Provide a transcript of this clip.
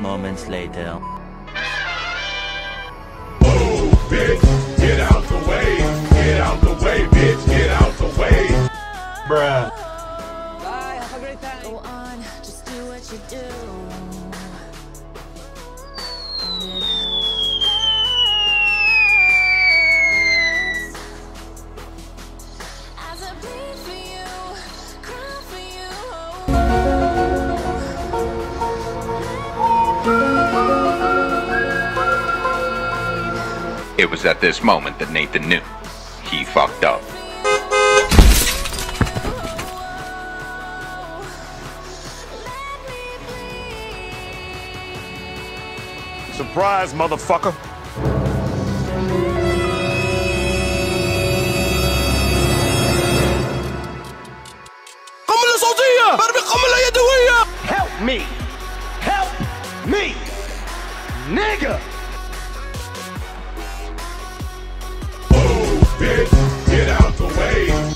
moments later. Oh, bitch, get out the way. Get out the way, bitch, get out the way. Bruh. Bye, have a great time. Go on, just do what you do. And it hurts. As I It was at this moment that Nathan knew he fucked up. Surprise, motherfucker. Help me! Help me! Nigga! Bitch, get out the way.